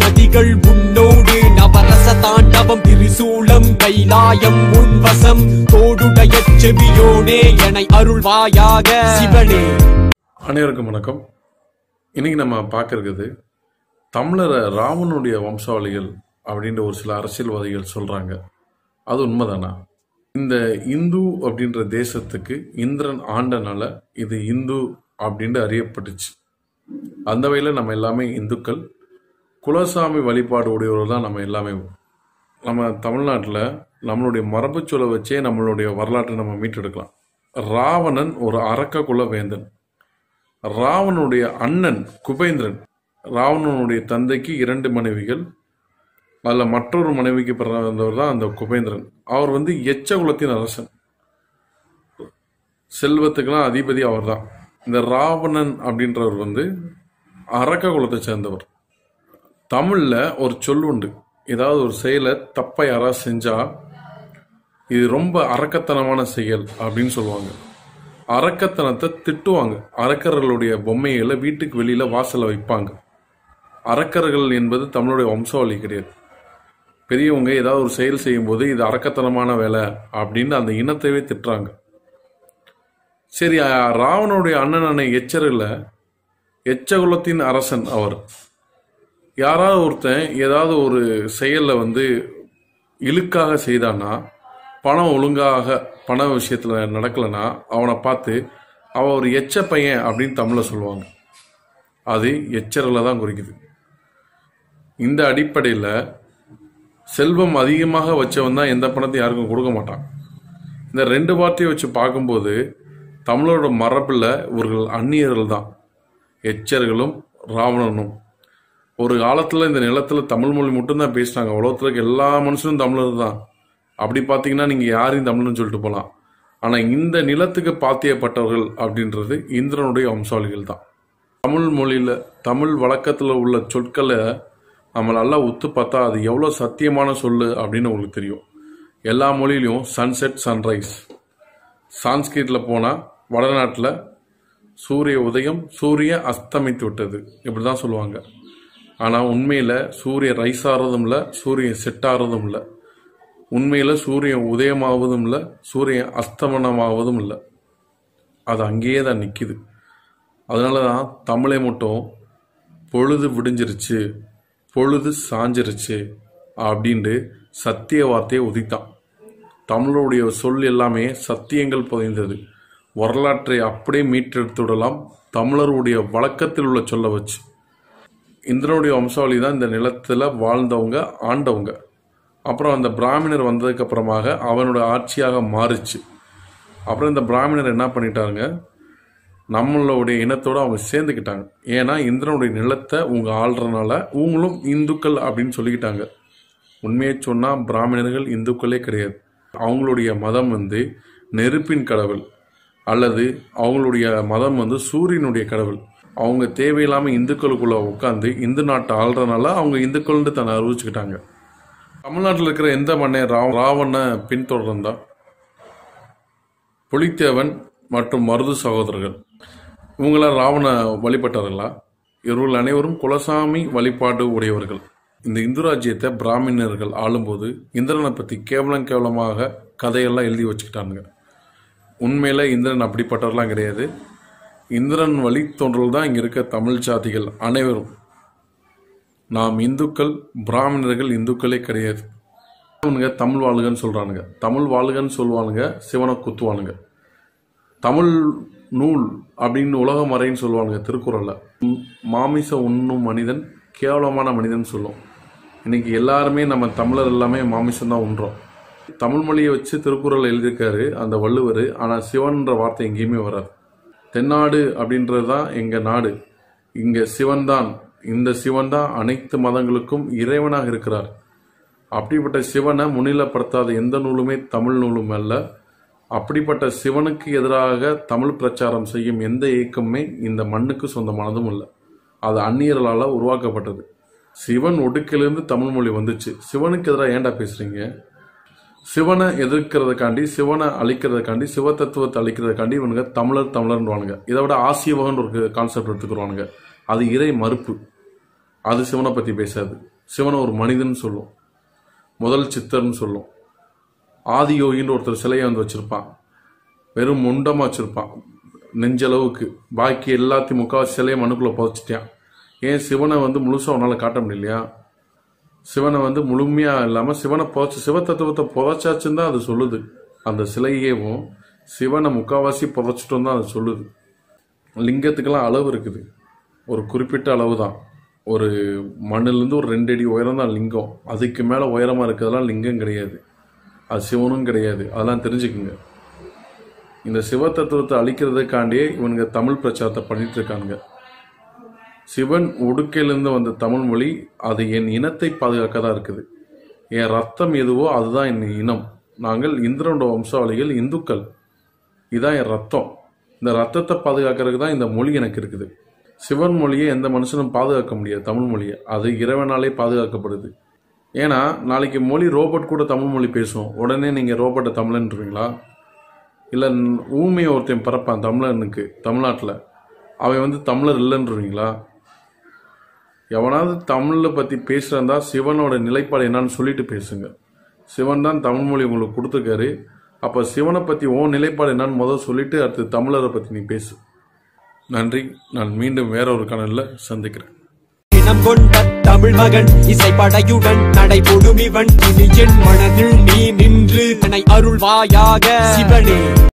நதிகள் உன்னோடு நவரச தாண்டவம் திரிசூலம் கைலாயம் உன்வசம் தோடுடைய செவியோனே என அருள்வாயாக சிவனே. அனைவருக்கும் வணக்கம். இன்னைக்கு நம்ம பார்க்க இருக்குது தமிழரை ராமனுடைய வம்சாவளிகள் அப்படின்ற ஒரு சில அரசியல்வாதிகள் சொல்றாங்க. அது உண்மைதானா? இந்த இந்து அப்படின்ற தேசத்துக்கு இந்திரன் ஆண்டனால இது இந்து அப்படின்னு அறியப்பட்டுச்சு. அந்த வகையில் நம்ம எல்லாமே இந்துக்கள். குலசாமி வழிபாடு உடையவர்கள் தான் நம்ம எல்லாமே. நம்ம தமிழ்நாட்டில் நம்மளுடைய மரபுச்சொலை வச்சே நம்மளுடைய வரலாற்றை நம்ம மீட்டெடுக்கலாம். ராவணன் ஒரு அரக்க குல வேந்தன் அண்ணன் குபேந்திரன். ராவணனுடைய தந்தைக்கு இரண்டு மனைவிகள். அதில் மற்றொரு மனைவிக்கு பிறந்தவர் தான் அந்த குபேந்திரன். அவர் வந்து எச்ச குலத்தின் அரசன். செல்வத்துக்கெல்லாம் அதிபதி அவர் தான் இந்த ராவணன் அப்படின்றவர் வந்து அரக்க குலத்தை சேர்ந்தவர். தமிழில் ஒரு சொல் உண்டு. ஏதாவது ஒரு செயலை தப்பை யாராவது செஞ்சா இது ரொம்ப அரக்கத்தனமான செயல் அப்படின்னு சொல்லுவாங்க. அரக்கத்தனத்தை திட்டுவாங்க. அரக்கர்களுடைய பொம்மைகளை வீட்டுக்கு வெளியில் வாசலை வைப்பாங்க. அரக்கர்கள் என்பது தமிழுடைய வம்சாவளி கிடையாது. பெரியவங்க ஏதாவது ஒரு செயல் செய்யும்போது இது அரக்கத்தனமான வேலை அப்படின்னு அந்த இனத்தையே திட்டுறாங்க. சரி ராவனுடைய அண்ணன் அண்ணனான எச்சரில் எச்சகுலத்தின் அரசன் அவர். யாராவது ஒருத்தன் ஏதாவது ஒரு செயலில் வந்து இழுக்காக செய்தான்னா பணம் ஒழுங்காக பண விஷயத்தில் நடக்கலைன்னா அவனை பார்த்து அவன் ஒரு எச்ச பையன் அப்படின்னு தமிழில் சொல்லுவாங்க. அது எச்சரில் தான் குறிக்குது. இந்த அடிப்படையில் செல்வம் அதிகமாக வச்சவன் தான் எந்த பணத்தையும் யாருக்கும் கொடுக்க மாட்டான். இந்த ரெண்டு வார்த்தையை வச்சு பார்க்கும்போது தமிழரோட மரபில் இவர்கள் அந்நியர்கள் தான். எச்சர்களும் ராவணனும். ஒரு காலத்தில் இந்த நிலத்தில் தமிழ் மொழி மட்டும்தான் பேசினாங்க. உலகத்தில் எல்லா மனுஷனும் தமிழர் தான் அப்படி பார்த்தீங்கன்னா நீங்கள் யாரையும் தமிழ்னு சொல்லிட்டு போகலாம் ஆனால் இந்த நிலத்துக்கு பாத்தியப்பட்டவர்கள் அப்படின்றது இந்திரனுடைய வம்சாவளிகள் தான் தமிழ் மொழியில் தமிழ் வழக்கத்தில் உள்ள சொற்களை நம்ம நல்லா ஒத்து பார்த்தா அது எவ்வளோ சத்தியமான சொல் அப்படின்னு உங்களுக்கு தெரியும். எல்லா மொழியிலையும் சன்செட் சன்ரைஸ் சான்ஸ்கிரிட்டில் போனால் வடநாட்டில் சூரிய உதயம் சூரிய அஸ்தமித்து விட்டது. இப்படி தான் சொல்லுவாங்க. ஆனால் உண்மையில் சூரியன் ரைஸ் ஆகிறதும் இல்லை சூரியன் செட் ஆகிறதும் இல்லை. உண்மையில் சூரியன் உதயமாவதும் இல்லை சூரியன் அஸ்தமனமாவதும் இல்லை. அது அங்கேயே தான் நிற்கிது அதனால தான் தமிழை மட்டும் பொழுது விடிஞ்சிருச்சு பொழுது சாஞ்சிருச்சு அப்படின்ட்டு சத்திய வார்த்தையை உதித்தான். தமிழுடைய சொல் எல்லாமே சத்தியங்கள் புதைந்தது. வரலாற்றை அப்படியே மீட்டெடுத்து விடலாம் தமிழருடைய வழக்கத்தில் உள்ள சொல்ல வச்சு. இந்திரனுடைய வம்சாவளி தான் இந்த நிலத்தில் வாழ்ந்தவங்க ஆண்டவங்க. அப்புறம் அந்த பிராமணர் வந்ததுக்கப்புறமாக அவனுடைய அவனோட ஆட்சியாக மாறுச்சு. அப்புறம் இந்த பிராமணர் என்ன பண்ணிட்டாருங்க? நம்மளுடைய இனத்தோடு அவங்க சேர்ந்துக்கிட்டாங்க. ஏன்னா இந்திரனுடைய நிலத்தை உங்க ஆள்றனால உங்களும் இந்துக்கள் அப்படின்னு சொல்லிக்கிட்டாங்க. உண்மையை சொன்னால் பிராமணர்கள் இந்துக்களே கிடையாது. அவங்களுடைய மதம் வந்து நெருப்பின் கடவுள் அல்லது அவங்களுடைய மதம் வந்து சூரியனுடைய கடவுள். அவங்க தேவையில்லாமல் இந்துக்களுக்குள்ளே உட்காந்து இந்து நாட்டை ஆள்றதுனால அவங்க இந்துக்கள்னு தன்னை அறிவிச்சுக்கிட்டாங்க. தமிழ்நாட்டில் இருக்கிற எந்த மண்ணை ரா- ராவண பின்தொடர்ந்தா புலித்தேவன் மற்றும் மருது சகோதரர்கள். இவங்களாம் ராவண வழிபட்டவர்களா இவர்கள் அனைவரும் குலசாமி வழிபாடு உடையவர்கள். இந்த இந்து ராஜ்யத்தை பிராமணர்கள் ஆளும்போது இந்திரனை பற்றி கேவலம் கேவலமாக கதையெல்லாம் எழுதி வச்சுக்கிட்டானுங்க. உண்மையில் இந்திரன் அப்படிப்பட்டவர்லாம் கிடையாது. இந்திரன் வழித்தோன்றல் தான் இங்கே இருக்க தமிழ் ஜாதிகள் அனைவரும். நாம் இந்துக்கள் பிராமணர்கள் இந்துக்களே கிடையாது. அவனுங்க தமிழ் வாழுகன்னு சொல்கிறானுங்க தமிழ் வாழ்கன்னு சொல்லுவானுங்க சிவனை குத்துவானுங்க. தமிழ் நூல் அப்படின்னு உலக மறைன்னு சொல்லுவானுங்க திருக்குறளில். மாமிச உண்ணும் மனிதன் கேவலமான மனிதன் சொல்லும். இன்றைக்கி எல்லாருமே நம்ம தமிழர் எல்லாமே மாமிசம் தான் உண்றோம். தமிழ் மொழியை வச்சு திருக்குறள் எழுதியிருக்காரு அந்த வள்ளுவர் ஆனால் சிவன்ற வார்த்தை எங்கேயுமே வராது. தென்னாடு அப்படின்றது தான் எங்கள் நாடு. இங்கே சிவன் தான் இந்த சிவன் தான் அனைத்து மதங்களுக்கும் இறைவனாக இருக்கிறார். அப்படிப்பட்ட சிவனை முன்னிலைப்படுத்தாத எந்த நூலுமே தமிழ் நூலும் அல்ல. அப்படிப்பட்ட சிவனுக்கு எதிராக தமிழ் பிரச்சாரம் செய்யும் எந்த இயக்கமுமே இந்த மண்ணுக்கு சொந்தமானதும் இல்லை. அது அந்நியர்களால் உருவாக்கப்பட்டது. சிவன் ஒடுக்கிலிருந்து தமிழ் மொழி வந்துச்சு. சிவனுக்கு எதிராக ஏன்டா பேசுகிறீங்க சிவனை எதிர்க்கிறதுக்காண்டி சிவனை அழிக்கிறதுக்காண்டி சிவ தத்துவத்தை அழிக்கிறதுக்காண்டி இவனுங்க தமிழர் தமிழர்ன்னுவானுங்க. இதை விட ஆசியவகன் ஒரு கான்செப்ட் எடுத்துக்குருவானுங்க அது இறை மறுப்பு. அது சிவனை பற்றி பேசாது. சிவனை ஒரு மனிதன் சொல்லும். முதல் சித்தர்னு சொல்லும். ஆதியோகின்னு ஒருத்தர் சிலையை வந்து வச்சுருப்பான். வெறும் முண்டமாக வச்சுருப்பான். நெஞ்சளவுக்கு. பாக்கி எல்லாத்தையும் முக்கால்வாசி சிலையை மண்ணுக்குள்ளே புதைச்சிட்டான். ஏன் சிவனை வந்து முழுசாக உன்னால் காட்ட முடியலையா? சிவனை வந்து முழுமையாக இல்லாமல் சிவனை புதைச்சி சிவ தத்துவத்தை புதைச்சாச்சுன்னு தான் அது சொல்லுது. அந்த சிலையேவும் சிவனை முக்காவாசி புதைச்சிட்டோம் தான் அது சொல்லுது. லிங்கத்துக்கெல்லாம் அளவு இருக்குது. ஒரு குறிப்பிட்ட அளவு தான் ஒரு மண்ணிலேருந்து ஒரு ரெண்டு அடி உயரம் தான் லிங்கம். அதுக்கு மேலே உயரமாக இருக்கிறதெல்லாம் லிங்கம் கிடையாது. அது சிவனும் கிடையாது. அதெல்லாம் தெரிஞ்சுக்குங்க. இந்த சிவ தத்துவத்தை அழிக்கிறதுக்காண்டியே இவனுங்க தமிழ் பிரச்சாரத்தை பண்ணிகிட்டு இருக்கானுங்க. சிவன் உடுக்கையிலிருந்து வந்த தமிழ் மொழி அது என் இனத்தை பாதுகாக்க தான் இருக்குது. என் ரத்தம் எதுவோ அதுதான் என் இனம். நாங்கள் இந்திரனோட வம்சாவளிகள் இந்துக்கள். இதான் என் ரத்தம். இந்த ரத்தத்தை பாதுகாக்கிறதுக்கு தான் இந்த மொழி எனக்கு இருக்குது. சிவன் மொழியை எந்த மனுஷனும் பாதுகாக்க முடியாது தமிழ் மொழியை. அது இறைவனாலே பாதுகாக்கப்படுது. ஏன்னா நாளைக்கு மொழி ரோபோட் கூட தமிழ் மொழி பேசும். உடனே நீங்கள் ரோபோட்டை தமிழன்றீங்களா இல்லை ஊமையை ஒருத்தன் பிறப்பான் தமிழனுக்கு தமிழ்நாட்டில். அவன் வந்து தமிழர் இல்லைன்றீங்களா எவனாவது தமிழில் பற்றி பேசுகிறதா சிவனோட நிலைப்பாடு என்னன்னு சொல்லிட்டு பேசுங்க. சிவன் தான் தமிழ் மொழி உங்களுக்கு கொடுத்துருக்காரு. அப்போ சிவனை பற்றி ஓ நிலைப்பாடு என்னன்னு முதல் சொல்லிட்டு அடுத்து தமிழரை பற்றி நீ பேசு. நன்றி. நான் மீண்டும் வேற ஒரு கனலில் சந்திக்கிறேன். இனம் கொண்ட தமிழ் மகன் இசைப்படையுடன் நடைபோடும் இவன். இது என் மனதில் நீ நின்று அருள்வாயாக. சிவனே.